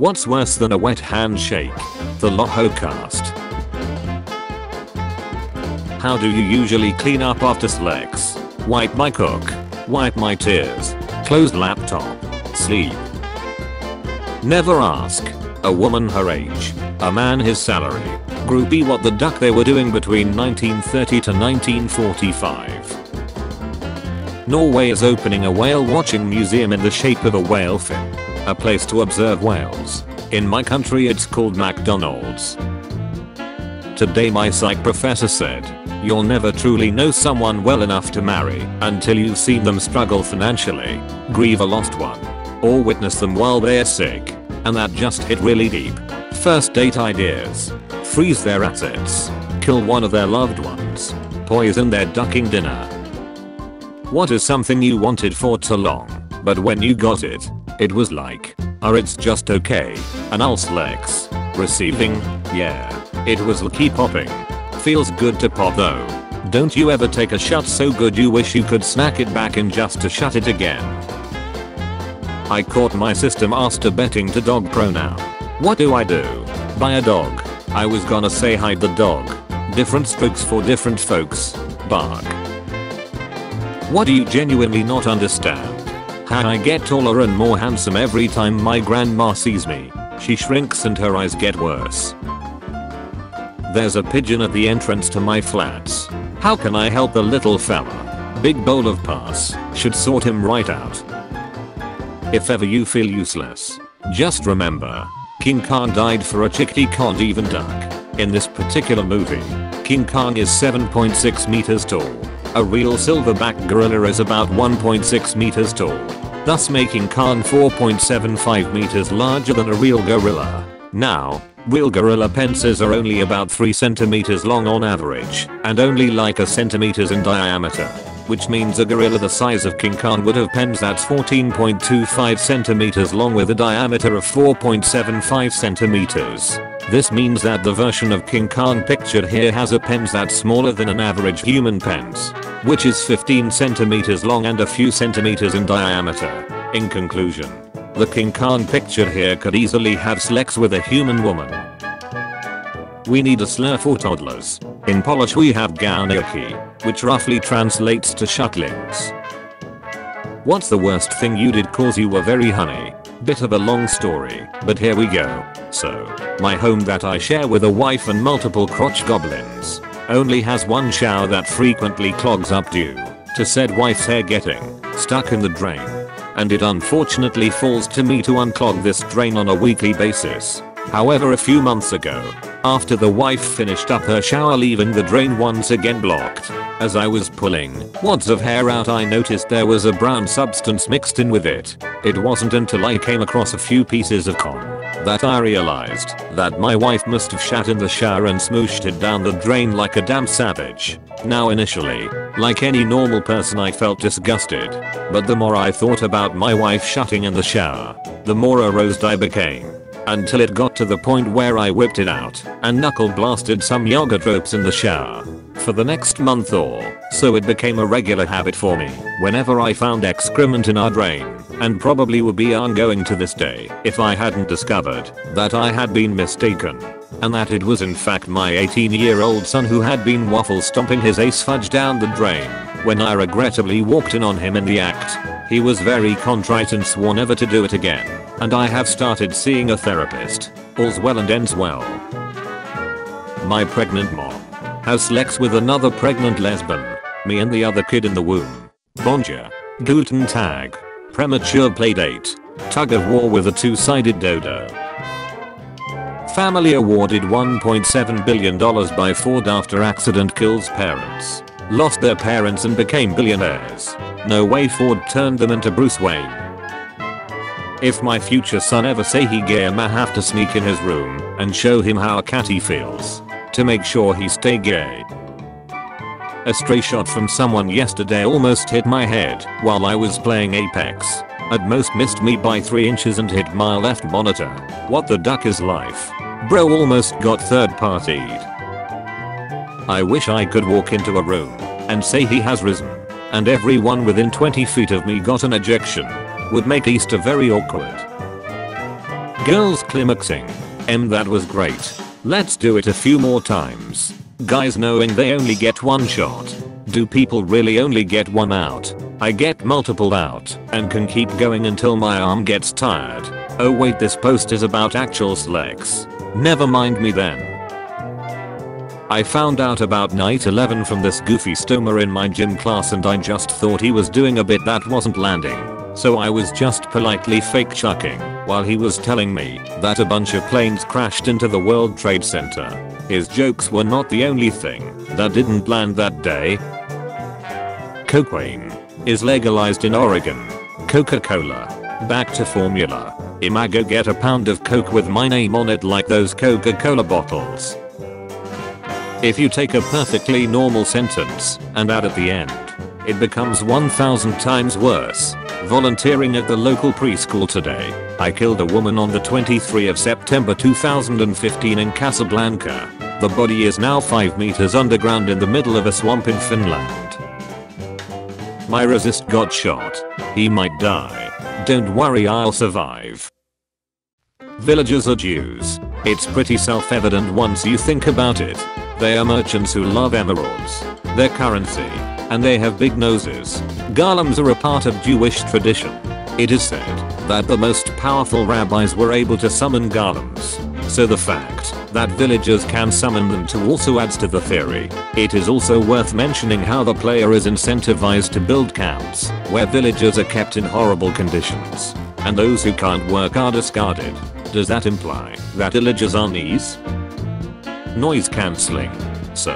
What's worse than a wet handshake? The Loho cast. How do you usually clean up after sex? Wipe my cook. Wipe my tears. Close laptop. Sleep. Never ask. A woman her age. A man his salary. Groupie what the duck they were doing between 1930 to 1945. Norway is opening a whale watching museum in the shape of a whale fin. A place to observe whales. In my country it's called McDonald's. Today my psych professor said, you'll never truly know someone well enough to marry until you've seen them struggle financially, grieve a lost one, or witness them while they're sick. And that just hit really deep. First date ideas. Freeze their assets. Kill one of their loved ones. Poison their ducking dinner. What is something you wanted for so long, but when you got it, it was like, or it's just okay, an legs. Receiving, yeah. It was keep popping. Feels good to pop though. Don't you ever take a shot so good you wish you could snack it back in just to shut it again. I caught my sister betting to dog pronoun. What do I do? Buy a dog. I was gonna say hide the dog. Different strokes for different folks. Bark. What do you genuinely not understand? I get taller and more handsome every time my grandma sees me. She shrinks and her eyes get worse. There's a pigeon at the entrance to my flats. How can I help the little fella? Big bowl of pass, should sort him right out. If ever you feel useless, just remember, King Kong died for a chick he can't even duck. In this particular movie, King Kong is 7.6 meters tall. A real silverback gorilla is about 1.6 meters tall, thus making Kong 4.75 meters larger than a real gorilla. Now, Real gorilla pences are only about 3 centimeters long on average, and only like a centimeters in diameter. Which means a gorilla the size of King Kong would have pens that's 14.25 centimeters long with a diameter of 4.75 centimeters. This means that the version of King Kong pictured here has a pens that's smaller than an average human pens, which is 15 centimeters long and a few centimeters in diameter. In conclusion, the King Kong pictured here could easily have sex with a human woman. We need a slur for toddlers. In Polish we have gówniaki, which roughly translates to shutlings. What's the worst thing you did cause you were very honey? Bit of a long story, but here we go. So, my home that I share with a wife and multiple crotch goblins only has one shower that frequently clogs up due to said wife's hair getting stuck in the drain and it unfortunately falls to me to unclog this drain on a weekly basis. However a few months ago, after the wife finished up her shower leaving the drain once again blocked, as I was pulling wads of hair out I noticed there was a brown substance mixed in with it. It wasn't until I came across a few pieces of con that I realized that my wife must have shat in the shower and smooshed it down the drain like a damn savage. Now initially, like any normal person I felt disgusted, but the more I thought about my wife shutting in the shower, the more aroused I became. Until it got to the point where I whipped it out and knuckle blasted some yogurt ropes in the shower. For the next month or so it became a regular habit for me whenever I found excrement in our drain and probably would be ongoing to this day if I hadn't discovered that I had been mistaken and that it was in fact my 18 year old son who had been waffle stomping his ace fudge down the drain when I regrettably walked in on him in the act. He was very contrite and swore never to do it again and I have started seeing a therapist. All's well and ends well. My pregnant mom has sex with another pregnant lesbian. Me and the other kid in the womb. Bonjour. Guten Tag. Premature playdate. Tug of war with a two-sided dodo. Family awarded $1.7 billion by Ford after accident kills parents. Lost their parents and became billionaires. No way Ford turned them into Bruce Wayne. If my future son ever say he gay I'ma have to sneak in his room and show him how a catty feels. To make sure he stay gay. A stray shot from someone yesterday almost hit my head while I was playing Apex. At most missed me by 3 inches and hit my left monitor. What the duck is life? Bro almost got third partied. I wish I could walk into a room and say he has risen and everyone within 20 feet of me got an ejection. Would make Easter very awkward. Girls climaxing. M that was great. Let's do it a few more times. Guys knowing they only get one shot. Do people really only get one out? I get multiple out and can keep going until my arm gets tired. Oh wait this post is about actual slex. Never mind me then. I found out about night 11 from this goofy stomer in my gym class and I just thought he was doing a bit that wasn't landing. So I was just politely fake chucking while he was telling me that a bunch of planes crashed into the World Trade Center. His jokes were not the only thing that didn't land that day. Cocaine is legalized in Oregon. Coca-Cola. Back to formula. Imago get a pound of coke with my name on it like those Coca-Cola bottles. If you take a perfectly normal sentence and add at the end, it becomes 1000 times worse. Volunteering at the local preschool today, I killed a woman on the 23 of September 2015 in Casablanca. The body is now 5 meters underground in the middle of a swamp in Finland. My resist got shot. He might die. Don't worry I'll survive. Villagers are Jews. It's pretty self-evident once you think about it. They are merchants who love emeralds. Their currency and they have big noses. Golems are a part of Jewish tradition. It is said that the most powerful rabbis were able to summon golems. So the fact that villagers can summon them too also adds to the theory. It is also worth mentioning how the player is incentivized to build camps where villagers are kept in horrible conditions. And those who can't work are discarded. Does that imply that villagers are knees? Noise cancelling. So,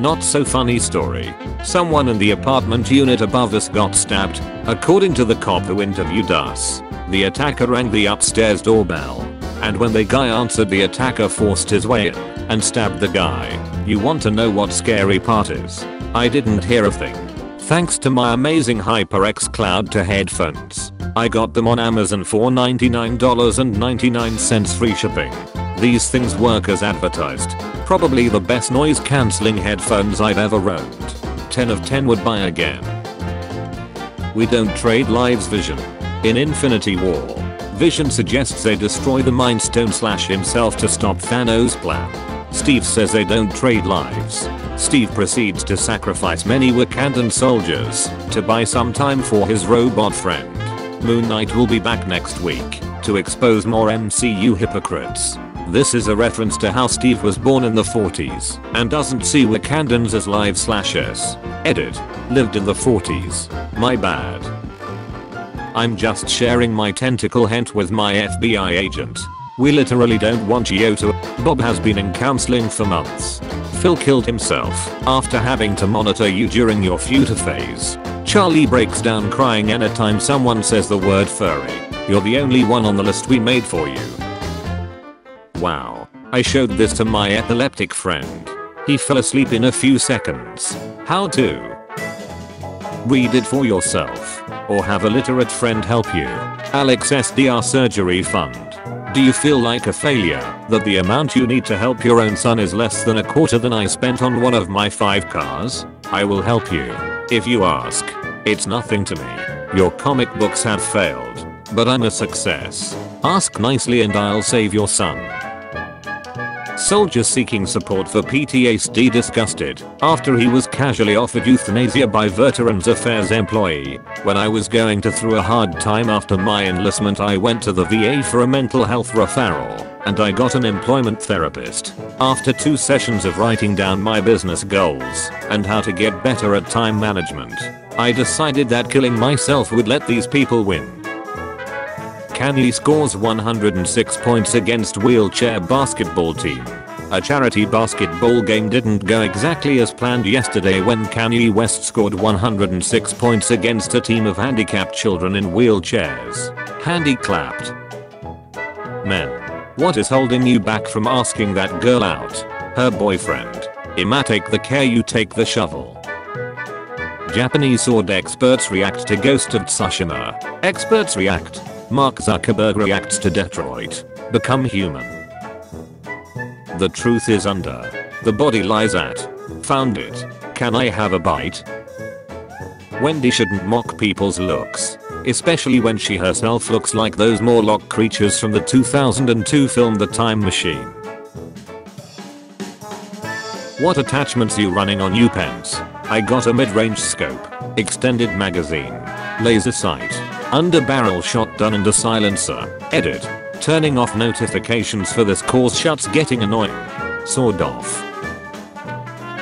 not so funny story. Someone in the apartment unit above us got stabbed, according to the cop who interviewed us. The attacker rang the upstairs doorbell. And when the guy answered the attacker forced his way in and stabbed the guy. You want to know what scary part is? I didn't hear a thing. Thanks to my amazing HyperX Cloud to headphones. I got them on Amazon for $99.99 free shipping. These things work as advertised. Probably the best noise cancelling headphones I've ever owned. 10 of 10 would buy again. We don't trade lives Vision. In Infinity War, Vision suggests they destroy the Mind Stone slash himself to stop Thanos' plan. Steve says they don't trade lives. Steve proceeds to sacrifice many Wakandan soldiers to buy some time for his robot friend. Moon Knight will be back next week to expose more MCU hypocrites. This is a reference to how Steve was born in the 40s and doesn't see Wakandans as live slashers. Edit. Lived in the 40s. My bad. I'm just sharing my tentacle hint with my FBI agent. We literally don't want you to. Bob has been in counseling for months. Phil killed himself after having to monitor you during your future phase. Charlie breaks down crying anytime someone says the word furry. You're the only one on the list we made for you. Wow. I showed this to my epileptic friend. He fell asleep in a few seconds. How to? Read it for yourself. Or have a literate friend help you. Alex SDR Surgery Fund. Do you feel like a failure that the amount you need to help your own son is less than a quarter than I spent on one of my five cars? I will help you. If you ask. It's nothing to me. Your comic books have failed. But I'm a success. Ask nicely and I'll save your son. Soldier seeking support for PTSD disgusted after he was casually offered euthanasia by Veterans Affairs employee. When I was going to through a hard time after my enlistment I went to the VA for a mental health referral and I got an employment therapist. After two sessions of writing down my business goals and how to get better at time management, I decided that killing myself would let these people win. Kanye scores 106 points against wheelchair basketball team. A charity basketball game didn't go exactly as planned yesterday when Kanye West scored 106 points against a team of handicapped children in wheelchairs. Handy clapped. Men. What is holding you back from asking that girl out? Her boyfriend. Ima take the care you take the shovel. Japanese sword experts react to Ghost of Tsushima. Experts react. Mark Zuckerberg reacts to Detroit. Become human. The truth is under. The body lies at. Found it. Can I have a bite? Wendy shouldn't mock people's looks. Especially when she herself looks like those Morlock creatures from the 2002 film The Time Machine. What attachments you running on UPens? I got a mid-range scope, extended magazine, laser sight, under barrel shotgun and a silencer. Edit. Turning off notifications for this course shuts getting annoying. Sword off.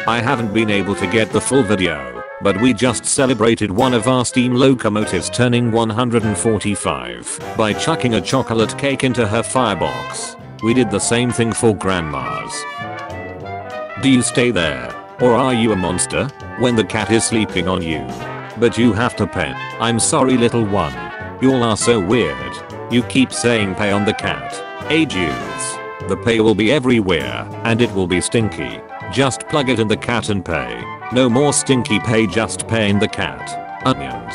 I haven't been able to get the full video, but we just celebrated one of our steam locomotives turning 145 by chucking a chocolate cake into her firebox. We did the same thing for grandma's. Do you stay there? Or are you a monster? When the cat is sleeping on you. But you have to pet. I'm sorry little one. Y'all are so weird. You keep saying pay on the cat. Use. The pay will be everywhere, and it will be stinky. Just plug it in the cat and pay. No more stinky pay just pay in the cat. Onions.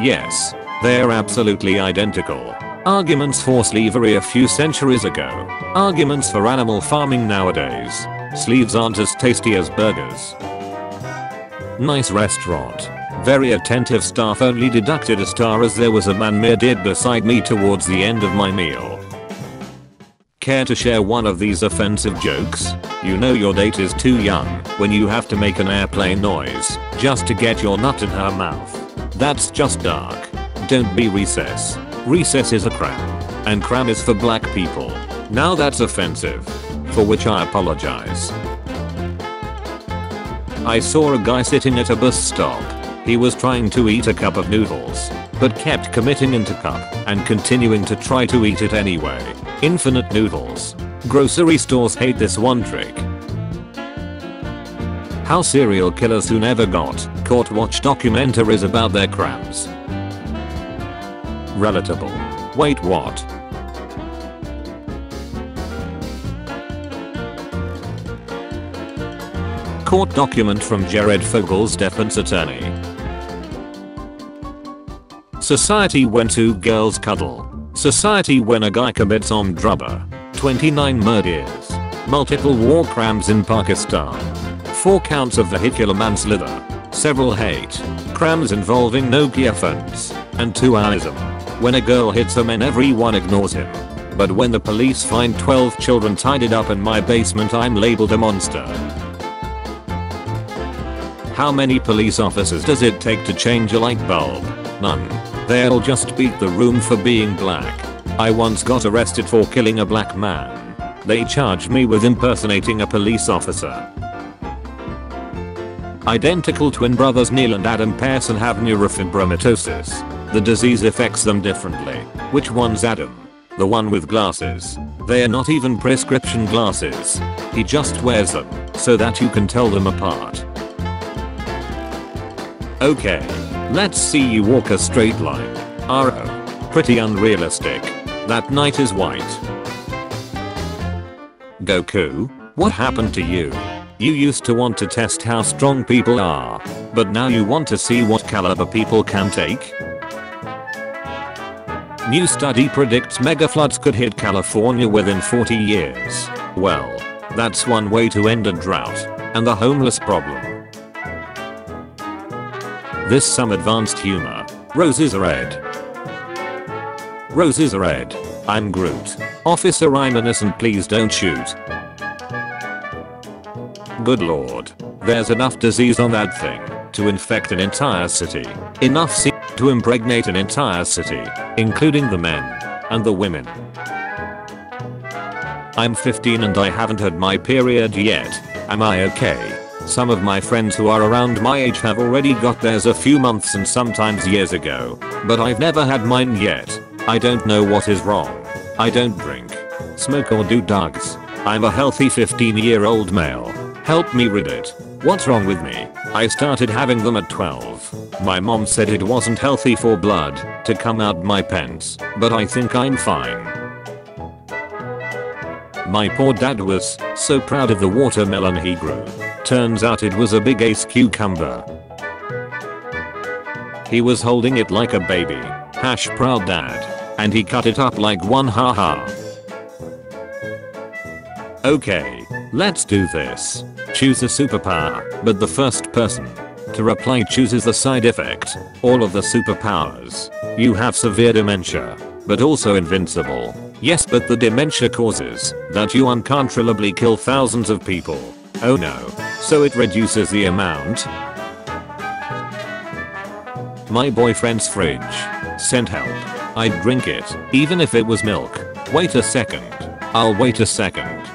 Yes, they're absolutely identical. Arguments for slavery a few centuries ago. Arguments for animal farming nowadays. Sleeves aren't as tasty as burgers. Nice restaurant. Very attentive staff only deducted a star as there was a man dead beside me towards the end of my meal. Care to share one of these offensive jokes? You know your date is too young when you have to make an airplane noise just to get your nut in her mouth. That's just dark. Don't be recess. Recess is a cram. And cram is for black people. Now that's offensive. For which I apologize. I saw a guy sitting at a bus stop. He was trying to eat a cup of noodles, but kept committing into cup and continuing to try to eat it anyway. Infinite noodles. Grocery stores hate this one trick. How serial killers who never got caught watch documentaries about their crimes. Relatable. Wait what? Court document from Jared Fogle's defense attorney. Society when two girls cuddle. Society when a guy commits armed robber. 29 murders. Multiple war crimes in Pakistan. 4 counts of vehicular manslaughter. Several hate crimes involving Nokia phones. And 2 hours when a girl hits a man everyone ignores him. But when the police find 12 children tied up in my basement I'm labeled a monster. How many police officers does it take to change a light bulb? None. They'll just beat the room for being black. I once got arrested for killing a black man. They charged me with impersonating a police officer. Identical twin brothers Neil and Adam Pearson have neurofibromatosis. The disease affects them differently. Which one's Adam? The one with glasses. They're not even prescription glasses. He just wears them, so that you can tell them apart. Okay. Let's see you walk a straight line. RO. Pretty unrealistic. That knight is white. Goku, what happened to you? You used to want to test how strong people are, but now you want to see what caliber people can take? New study predicts mega floods could hit California within 40 years. Well, that's one way to end a drought and the homeless problem. This some advanced humor. Roses are red. Roses are red. I'm Groot. Officer I'm innocent please don't shoot. Good lord. There's enough disease on that thing to infect an entire city. Enough to impregnate an entire city, including the men and the women. I'm 15 and I haven't had my period yet. Am I okay? Some of my friends who are around my age have already got theirs a few months and sometimes years ago, but I've never had mine yet. I don't know what is wrong. I don't drink, smoke or do drugs. I'm a healthy 15 year old male. Help me read it. What's wrong with me? I started having them at 12. My mom said it wasn't healthy for blood to come out my pants, but I think I'm fine. My poor dad was so proud of the watermelon he grew. Turns out it was a big ace cucumber. He was holding it like a baby. Hash proud dad. And he cut it up like one haha. Okay, let's do this. Choose a superpower, but the first person To reply chooses the side effect. All of the superpowers. You have severe dementia. But also invincible. Yes but the dementia causes that you uncontrollably kill thousands of people. Oh no. So it reduces the amount? My boyfriend's fridge. Sent help. I'd drink it, even if it was milk. Wait a second. I'll wait a second.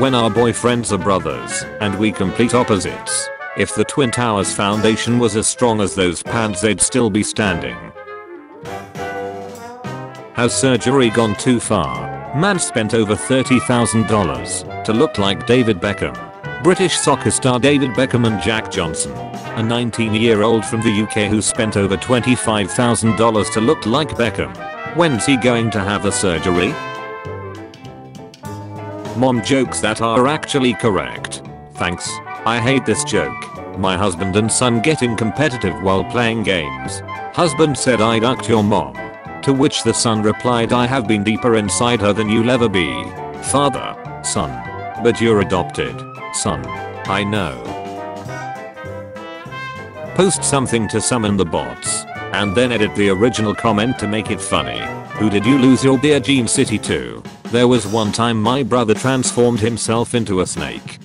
When our boyfriends are brothers, and we complete opposites. If the Twin Towers foundation was as strong as those pads they'd still be standing. Has surgery gone too far? Man spent over $30,000 to look like David Beckham. British soccer star David Beckham and Jack Johnson, a 19 year old from the UK who spent over $25,000 to look like Beckham. When's he going to have the surgery? Mom jokes that are actually correct. Thanks. I hate this joke. My husband and son getting competitive while playing games. Husband said I ducked your mom. To which the son replied I have been deeper inside her than you'll ever be. Father. Son. But you're adopted. Son. I know. Post something to summon the bots. And then edit the original comment to make it funny. Who did you lose your dear Gene City to? There was one time my brother transformed himself into a snake.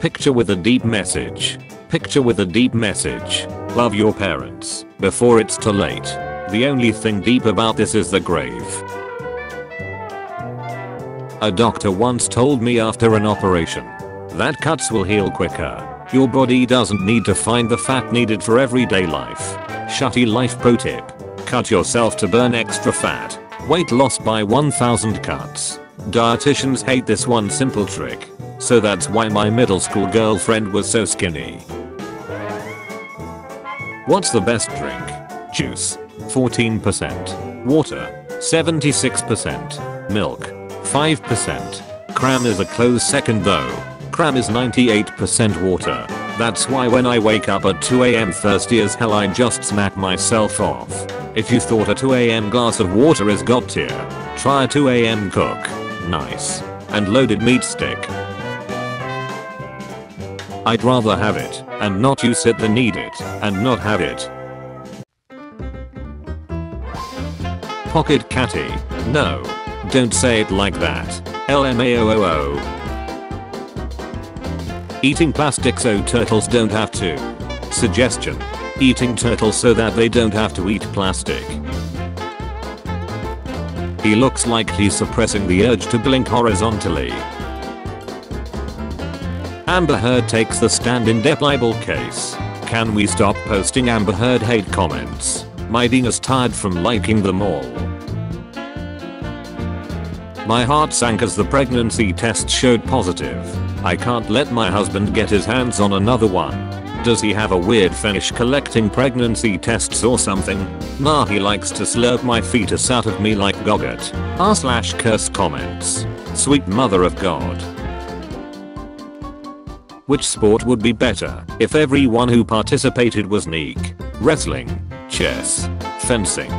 Picture with a deep message. Picture with a deep message. Love your parents before it's too late. The only thing deep about this is the grave. A doctor once told me after an operation that cuts will heal quicker. Your body doesn't need to find the fat needed for everyday life. Shutty life pro tip. Cut yourself to burn extra fat. Weight loss by 1000 cuts. Dietitians hate this one simple trick. So that's why my middle school girlfriend was so skinny. What's the best drink? Juice. 14%. Water. 76%. Milk. 5%. Cram is a close second though. Cram is 98% water. That's why when I wake up at 2am thirsty as hell I just smack myself off. If you thought a 2am glass of water is god tier, try a 2am cook. Nice. And loaded meat stick. I'd rather have it, and not use it than need it, and not have it. Pocket catty. No. Don't say it like that. LMAOOO. Eating plastic so turtles don't have to. Suggestion. Eating turtles so that they don't have to eat plastic. He looks like he's suppressing the urge to blink horizontally. Amber Heard takes the stand in Depp libel case. Can we stop posting Amber Heard hate comments? My is tired from liking them all. My heart sank as the pregnancy test showed positive. I can't let my husband get his hands on another one. Does he have a weird fetish collecting pregnancy tests or something? Nah he likes to slurp my fetus out of me like Gogurt. R slash curse comments. Sweet mother of God. Which sport would be better if everyone who participated was neek? Wrestling, chess, fencing.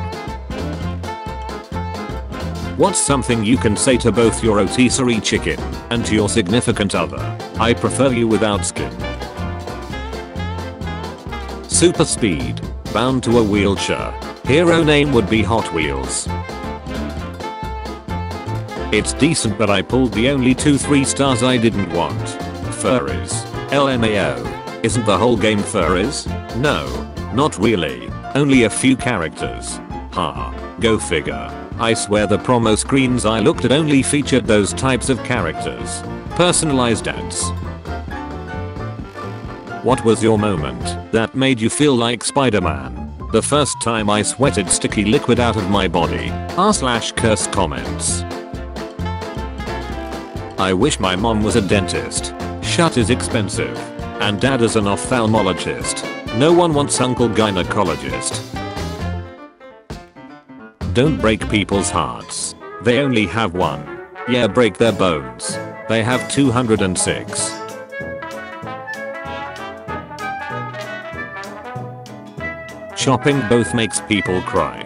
What's something you can say to both your rotisserie chicken and to your significant other? I prefer you without skin. Super speed. Bound to a wheelchair. Hero name would be Hot Wheels. It's decent but I pulled the only 2 3 stars I didn't want. Furries. LMAO. Isn't the whole game furries? No. Not really. Only a few characters. Ha. Go figure. I swear the promo screens I looked at only featured those types of characters. Personalized ads. What was your moment that made you feel like Spider-Man? The first time I sweated sticky liquid out of my body. R slash curse comments. I wish my mom was a dentist. Shut is expensive. And dad is an ophthalmologist. No one wants uncle gynecologist. Don't break people's hearts. They only have one. Yeah break their bones. They have 206. Chopping both makes people cry.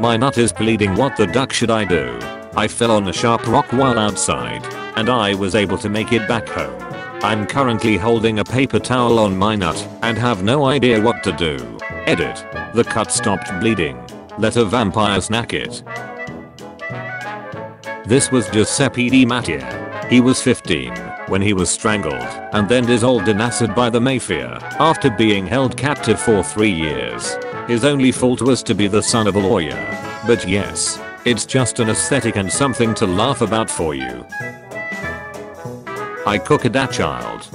My nut is bleeding what the duck should I do? I fell on a sharp rock while outside. And I was able to make it back home. I'm currently holding a paper towel on my nut and have no idea what to do. Edit. The cut stopped bleeding. Let a vampire snack it. This was Giuseppe Di Matteo. He was 15 when he was strangled and then dissolved in acid by the Mafia after being held captive for 3 years. His only fault was to be the son of a lawyer. But yes, it's just an aesthetic and something to laugh about for you. I cooked that child.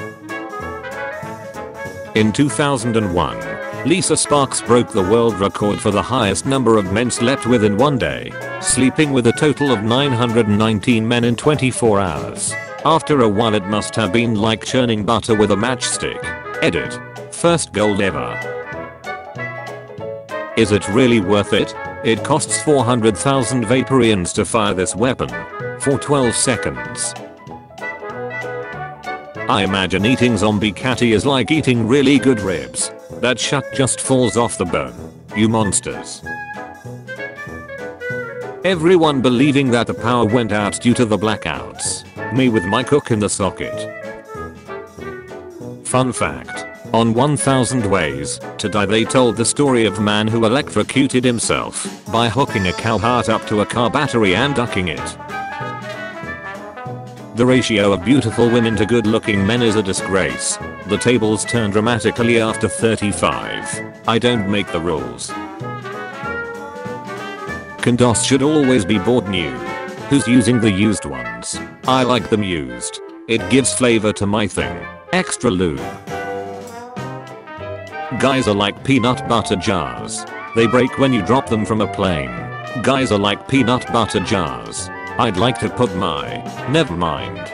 In 2001, Lisa Sparks broke the world record for the highest number of men slept with in one day, sleeping with a total of 919 men in 24 hours. After a while it must have been like churning butter with a matchstick. Edit. First gold ever. Is it really worth it? It costs 400,000 Vaporeons to fire this weapon. For 12 seconds. I imagine eating zombie catty is like eating really good ribs. That shut just falls off the bone. You monsters. Everyone believing that the power went out due to the blackouts. Me with my cook in the socket. Fun fact. On 1000 Ways to Die they told the story of man who electrocuted himself by hooking a cow heart up to a car battery and ducking it. The ratio of beautiful women to good looking men is a disgrace. The tables turn dramatically after 35. I don't make the rules. Condos should always be bought new. Who's using the used ones? I like them used. It gives flavor to my thing. Extra lube. Guys are like peanut butter jars. They break when you drop them from a plane. Guys are like peanut butter jars. I'd like to put my, never mind.